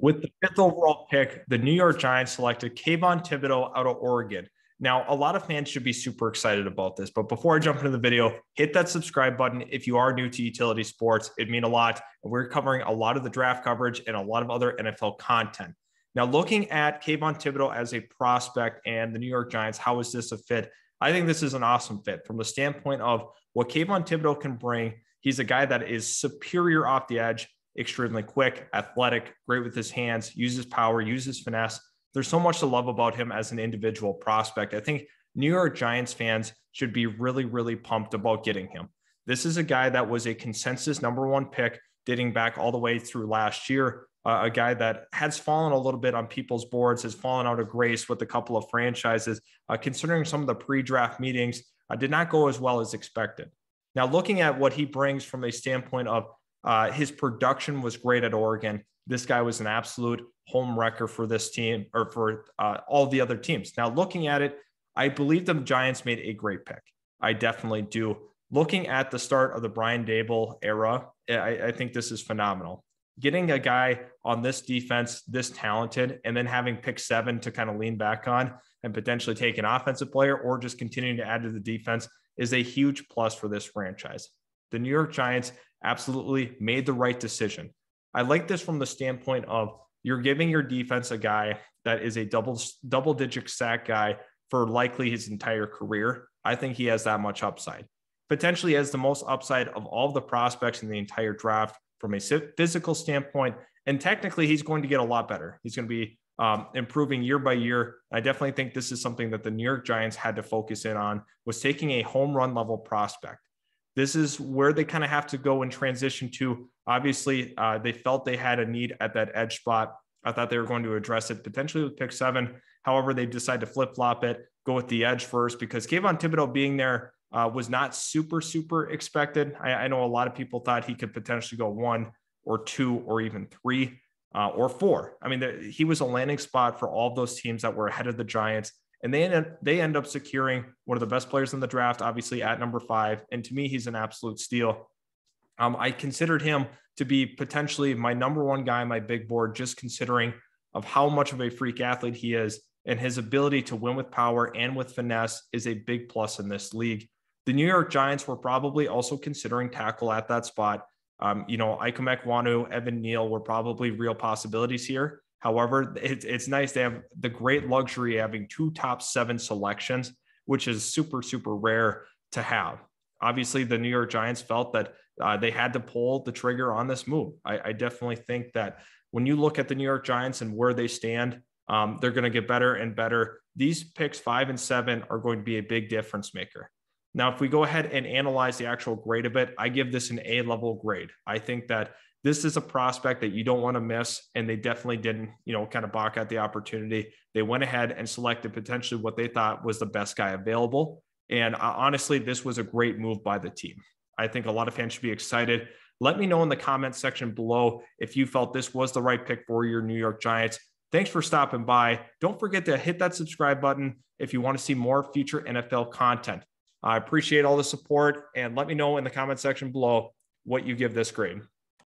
With the fifth overall pick, the New York Giants selected Kayvon Thibodeaux out of Oregon. Now, a lot of fans should be super excited about this, but before I jump into the video, hit that subscribe button if you are new to utility sports. It means a lot. And we're covering a lot of the draft coverage and a lot of other NFL content. Now, looking at Kayvon Thibodeaux as a prospect and the New York Giants, how is this a fit? I think this is an awesome fit from the standpoint of what Kayvon Thibodeaux can bring. He's a guy that is superior off the edge, extremely quick, athletic, great with his hands, uses power, uses finesse. There's so much to love about him as an individual prospect. I think New York Giants fans should be really, really pumped about getting him. This is a guy that was a consensus number one pick dating back all the way through last year. Uh, a guy that has fallen a little bit on people's boards, has fallen out of grace with a couple of franchises, uh, considering some of the pre draft meetings uh, did not go as well as expected. Now, looking at what he brings from a standpoint of uh, his production was great at Oregon. This guy was an absolute home wrecker for this team or for uh, all the other teams. Now, looking at it, I believe the Giants made a great pick. I definitely do. Looking at the start of the Brian Daboll era, I, I think this is phenomenal. Getting a guy on this defense this talented and then having pick seven to kind of lean back on and potentially take an offensive player or just continuing to add to the defense is a huge plus for this franchise. The New York Giants absolutely made the right decision. I like this from the standpoint of you're giving your defense a guy that is a double double digit sack guy for likely his entire career. I think he has that much upside. Potentially has the most upside of all the prospects in the entire draft from a physical standpoint. And technically, he's going to get a lot better. He's going to be um, improving year by year. I definitely think this is something that the New York Giants had to focus in on was taking a home run level prospect. This is where they kind of have to go and transition to. Obviously, uh, they felt they had a need at that edge spot. I thought they were going to address it potentially with pick seven. However, they decided to flip flop it, go with the edge first because Kayvon Thibodeaux being there uh, was not super, super expected. I, I, know a lot of people thought he could potentially go one or two or even three uh, or four. I mean, the, he was a landing spot for all those teams that were ahead of the Giants and they end, they end up securing one of the best players in the draft, obviously at number five. And to me, he's an absolute steal. Um, I considered him to be potentially my number one guy my big board, just considering of how much of a freak athlete he is and his ability to win with power and with finesse is a big plus in this league. The New York Giants were probably also considering tackle at that spot. Um, you know, Ikem Ekwonu, Evan Neal were probably real possibilities here. However, it, it's nice to have the great luxury of having two top seven selections, which is super, super rare to have. Obviously, the New York Giants felt that uh, they had to pull the trigger on this move. I, I, definitely think that when you look at the New York Giants and where they stand, um, they're going to get better and better. These picks five and seven are going to be a big difference maker. Now, if we go ahead and analyze the actual grade of it, I give this an A level grade. I think that this is a prospect that you don't want to miss. And they definitely didn't, you know, kind of balk at the opportunity. They went ahead and selected potentially what they thought was the best guy available. And uh, honestly, this was a great move by the team. I think a lot of fans should be excited. Let me know in the comments section below if you felt this was the right pick for your New York Giants. Thanks for stopping by. Don't forget to hit that subscribe button if you want to see more future NFL content. I appreciate all the support and let me know in the comment section below what you give this grade.